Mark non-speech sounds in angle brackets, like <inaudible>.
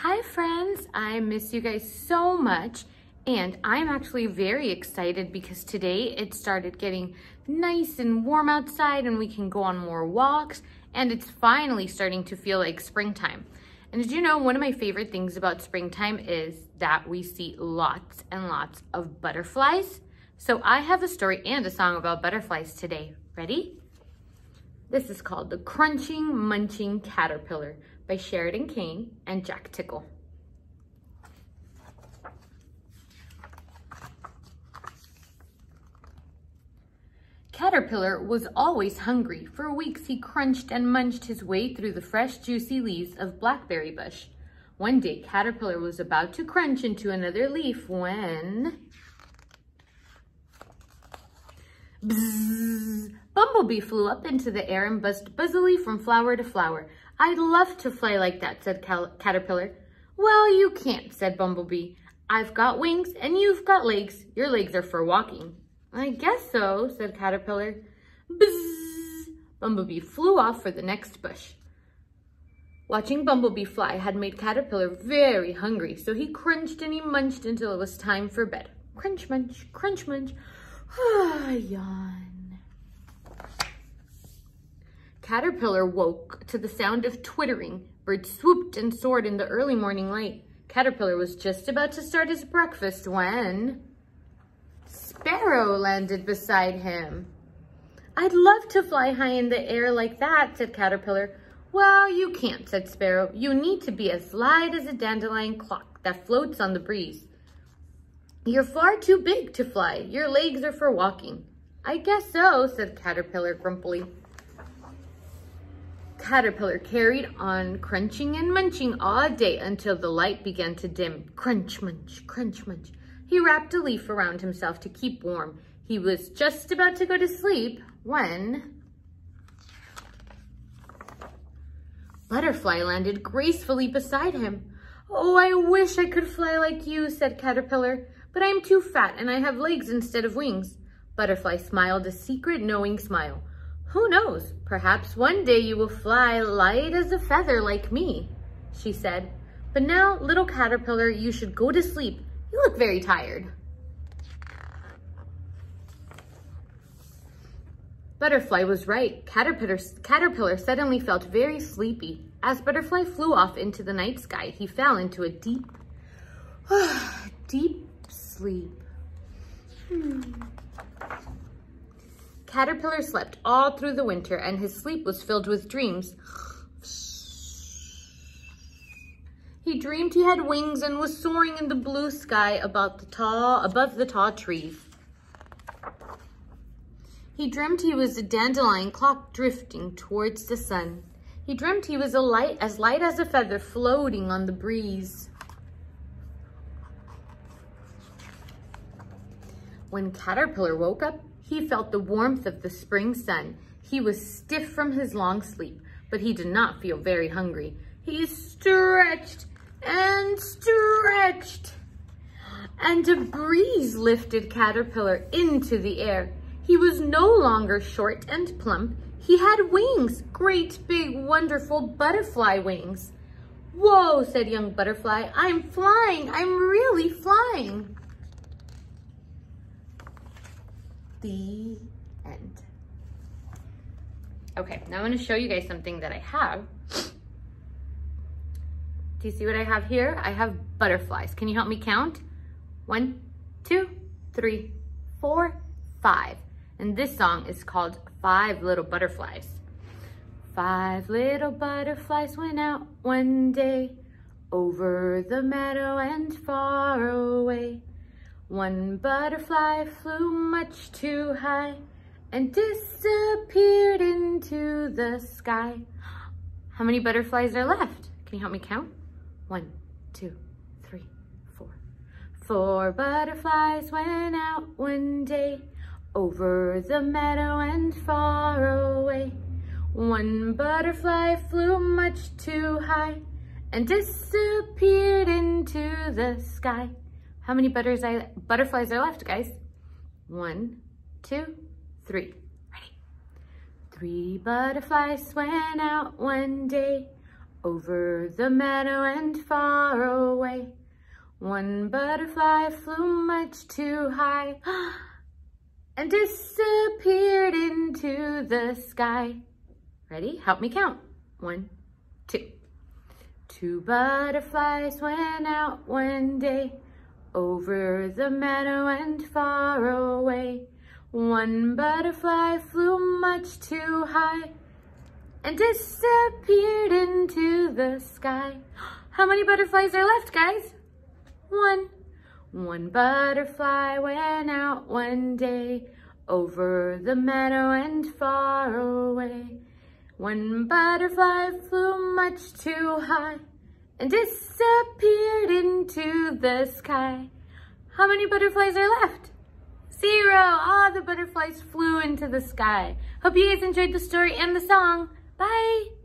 Hi friends, I miss you guys so much and I'm actually very excited because today it started getting nice and warm outside and we can go on more walks and it's finally starting to feel like springtime. And did you know one of my favorite things about springtime is that we see lots and lots of butterflies. So I have a story and a song about butterflies today. Ready? This is called The Crunching Munching Caterpillar by Sheridan Cain and Jack Tickle. Caterpillar was always hungry. For weeks he crunched and munched his way through the fresh, juicy leaves of blackberry bush. One day, Caterpillar was about to crunch into another leaf when... Bzzz! Bumblebee flew up into the air and buzzed buzzily from flower to flower. I'd love to fly like that, said Caterpillar. Well, you can't, said Bumblebee. I've got wings and you've got legs. Your legs are for walking. I guess so, said Caterpillar. Bzzz! Bumblebee flew off for the next bush. Watching Bumblebee fly had made Caterpillar very hungry, so he crunched and he munched until it was time for bed. Crunch, munch, crunch, munch. Ah, <sighs> yawn. Caterpillar woke to the sound of twittering. Birds swooped and soared in the early morning light. Caterpillar was just about to start his breakfast when sparrow landed beside him. I'd love to fly high in the air like that, said Caterpillar. Well, you can't, said Sparrow. You need to be as light as a dandelion clock that floats on the breeze. You're far too big to fly. Your legs are for walking. I guess so, said Caterpillar grumpily. Caterpillar carried on crunching and munching all day until the light began to dim. Crunch, munch, crunch, munch. He wrapped a leaf around himself to keep warm. He was just about to go to sleep when... Butterfly landed gracefully beside him. Oh, I wish I could fly like you, said Caterpillar, but I'm too fat and I have legs instead of wings. Butterfly smiled a secret knowing smile. Who knows, perhaps one day you will fly light as a feather like me, she said. But now, little caterpillar, you should go to sleep. You look very tired. Butterfly was right. Caterpillar, Caterpillar suddenly felt very sleepy. As Butterfly flew off into the night sky, he fell into a deep, <sighs> deep sleep. Hmm. Caterpillar slept all through the winter and his sleep was filled with dreams. He dreamed he had wings and was soaring in the blue sky about the tall, above the tall trees. He dreamed he was a dandelion clock drifting towards the sun. He dreamt he was a light, as light as a feather floating on the breeze. When Caterpillar woke up, he felt the warmth of the spring sun. He was stiff from his long sleep, but he did not feel very hungry. He stretched and stretched. And a breeze lifted Caterpillar into the air. He was no longer short and plump. He had wings, great big wonderful butterfly wings. Whoa, said young butterfly, I'm flying, I'm really flying. The end. Okay, now I'm gonna show you guys something that I have. Do you see what I have here? I have butterflies. Can you help me count? One, two, three, four, five. And this song is called Five Little Butterflies. Five little butterflies went out one day over the meadow and far away. One butterfly flew much too high and disappeared into the sky. How many butterflies are left? Can you help me count? One, two, three, four. Four butterflies went out one day over the meadow and far away. One butterfly flew much too high and disappeared into the sky. How many butterflies are left, guys? One, two, three. Ready? Three butterflies went out one day over the meadow and far away. One butterfly flew much too high <gasps> and disappeared into the sky. Ready? Help me count. One, two. Two butterflies went out one day over the meadow and far away. One butterfly flew much too high and disappeared into the sky. How many butterflies are left, guys? One. One butterfly went out one day over the meadow and far away. One butterfly flew much too high and disappeared into the sky. How many butterflies are left? Zero. All the butterflies flew into the sky. Hope you guys enjoyed the story and the song. Bye.